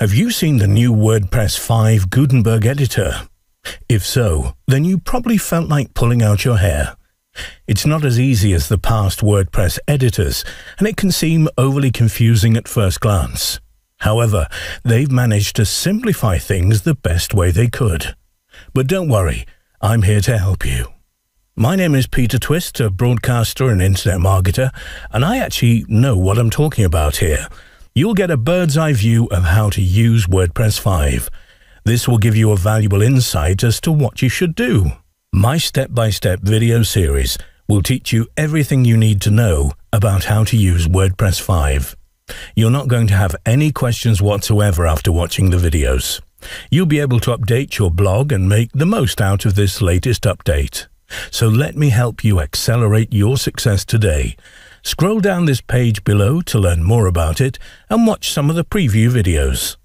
Have you seen the new WordPress 5 Gutenberg editor? If so, then you probably felt like pulling out your hair. It's not as easy as the past WordPress editors, and it can seem overly confusing at first glance. However, they've managed to simplify things the best way they could. But don't worry, I'm here to help you. My name is Peter Twist, a broadcaster and internet marketer, and I actually know what I'm talking about here – you'll get a bird's eye view of how to use WordPress 5. This will give you a valuable insight as to what you should do. My step-by-step -step video series will teach you everything you need to know about how to use WordPress 5. You're not going to have any questions whatsoever after watching the videos. You'll be able to update your blog and make the most out of this latest update. So let me help you accelerate your success today Scroll down this page below to learn more about it and watch some of the preview videos.